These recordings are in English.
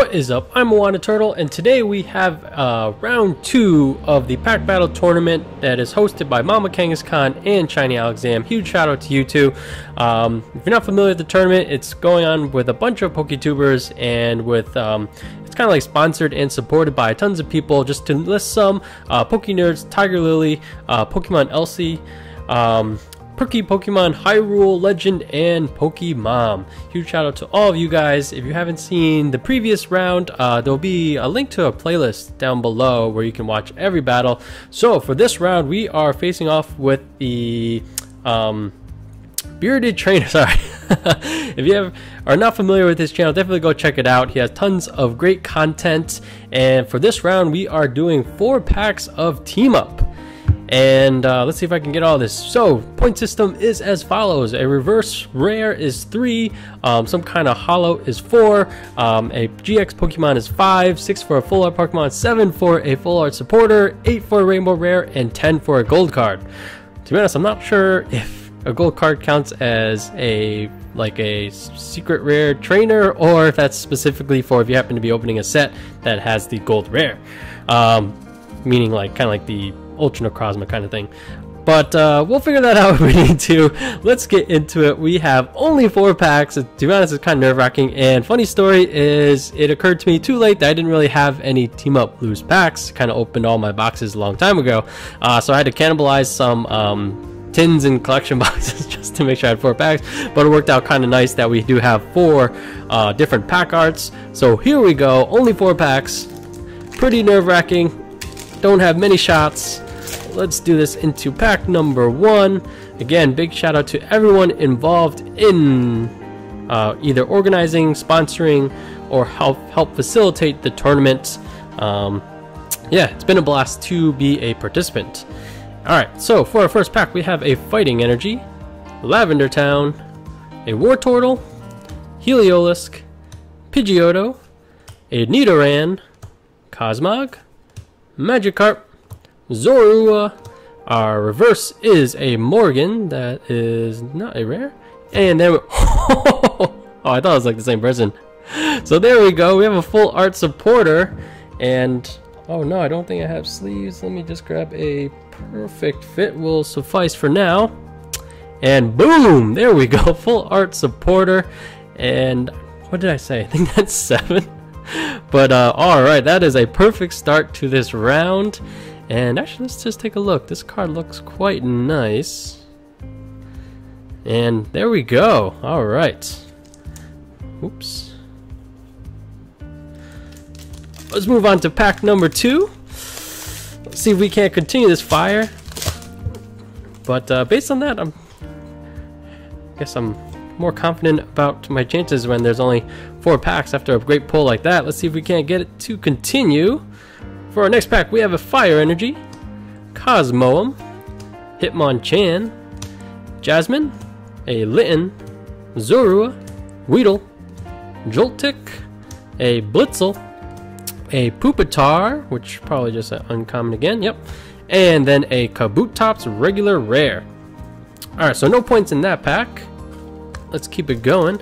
What is up? I'm Moana Turtle, and today we have uh, round two of the Pack Battle Tournament that is hosted by Mama Kangaskhan and Shiny Alakazam. Huge shout out to you two. Um, if you're not familiar with the tournament, it's going on with a bunch of PokeTubers and with um, it's kind of like sponsored and supported by tons of people. Just to list some, uh, PokeNerds, Tiger Lily, uh, Pokemom Elsie. Um, Perky Pokemon Hyrule Legend and Pokemon. Huge shout out to all of you guys. If you haven't seen the previous round, uh, there'll be a link to a playlist down below where you can watch every battle. So for this round, we are facing off with the um, Bearded Trainer. Sorry. if you have, are not familiar with his channel, definitely go check it out. He has tons of great content. And for this round, we are doing four packs of Team Up. And uh, let's see if I can get all this. So, point system is as follows. A reverse rare is 3, um, some kind of holo is 4, um, a GX Pokemon is 5, 6 for a full art Pokemon, 7 for a full art supporter, 8 for a rainbow rare, and 10 for a gold card. To be honest, I'm not sure if a gold card counts as a like a secret rare trainer or if that's specifically for if you happen to be opening a set that has the gold rare. Um, meaning like kind of like the Ultra Necrozma kind of thing. But uh, we'll figure that out if we need to. Let's get into it. We have only four packs. To be honest, it's kind of nerve wracking. And funny story is, it occurred to me too late that I didn't really have any Team Up loose packs. Kind of opened all my boxes a long time ago. Uh, so I had to cannibalize some um, tins and collection boxes just to make sure I had four packs. But it worked out kind of nice that we do have four uh, different pack arts. So here we go. Only four packs. Pretty nerve wracking. Don't have many shots let's do this into pack number one. Again, big shout out to everyone involved in uh, either organizing, sponsoring, or help help facilitate the tournament. Um, yeah, it's been a blast to be a participant. Alright, so for our first pack, we have a Fighting Energy, Lavender Town, a Wartortle, Heliolisk, Pidgeotto, a Nidoran, Cosmog, Magikarp, Zorua. Our reverse is a Morgan. That is not a rare. And then, oh, I thought it was like the same person. So there we go. We have a full art supporter. And, oh no, I don't think I have sleeves. Let me just grab a perfect fit will suffice for now. And boom, there we go. Full art supporter. And what did I say? I think that's seven. But uh, all right, that is a perfect start to this round. And actually, let's just take a look. This card looks quite nice. And there we go. All right. Oops. Let's move on to pack number two. Let's see if we can't continue this fire. But uh, based on that, I'm I guess I'm more confident about my chances when there's only four packs after a great pull like that. Let's see if we can't get it to continue. For our next pack, we have a Fire Energy, Cosmoem, Hitmonchan, Jasmine, a Litten, Zorua, Weedle, Joltik, a Blitzle, a Pupitar, which probably just an uncommon again, yep, and then a Kabutops regular rare. Alright, so no points in that pack. Let's keep it going.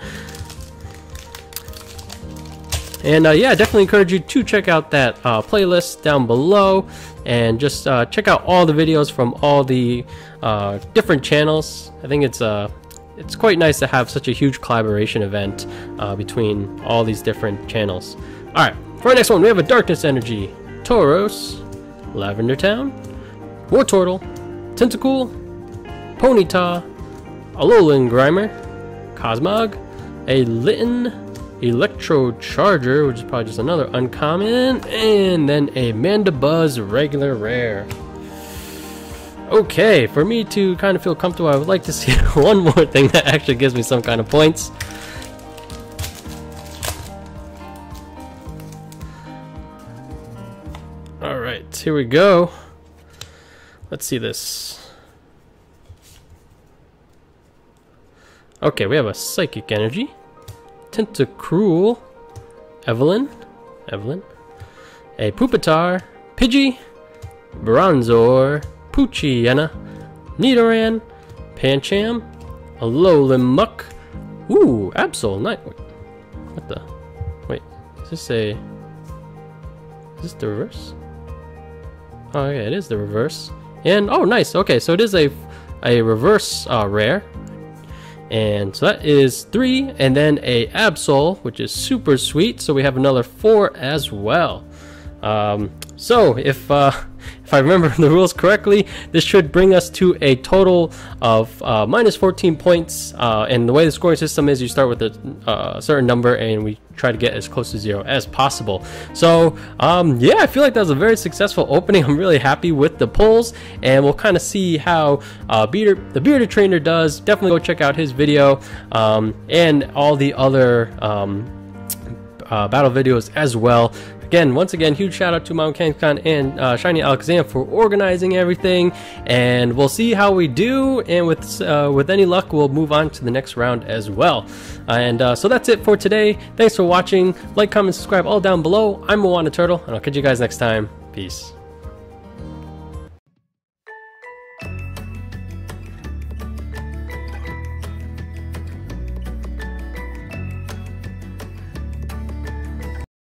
And uh, yeah, definitely encourage you to check out that uh, playlist down below and just uh, check out all the videos from all the uh, different channels. I think it's uh, it's quite nice to have such a huge collaboration event uh, between all these different channels. All right, for our next one, we have a Darkness Energy, Tauros, Lavender Town, Wartortle, Tentacool, Ponyta, Alolan Grimer, Cosmog, a Litten, Electrocharger, which is probably just another uncommon, and then a Mandibuzz regular rare. Okay, for me to kind of feel comfortable, I would like to see one more thing that actually gives me some kind of points. Alright, here we go. Let's see this. Okay, we have a Psychic Energy. Tentacruel, Evelyn, Evelyn, a Pupitar, Pidgey, Bronzor, Poochyena, Nidoran, Pancham, Alolan Muk, ooh, Absol, night. What the? Wait, Is this a... Is this the reverse? Oh, yeah, it is the reverse. And, oh, nice. Okay, so it is a, a reverse uh, rare. And so that is three, and then a Absol, which is super sweet. So we have another four as well. Um, so if uh, if I remember the rules correctly, this should bring us to a total of uh, minus 14 points. Uh, and the way the scoring system is, you start with a uh, certain number, and we try to get as close to zero as possible. So um, yeah, I feel like that was a very successful opening. I'm really happy with the pulls, and we'll kind of see how uh, Bearded, the Bearded Trainer does. Definitely go check out his video um, and all the other. Um, uh, battle videos as well. Again, once again, huge shout out to Mama Khan and uh, Shiny Alakazam for organizing everything, and we'll see how we do. And with uh, with any luck, we'll move on to the next round as well. And uh, so that's it for today. Thanks for watching. Like, comment, subscribe all down below. I'm Moana Turtle, and I'll catch you guys next time. Peace.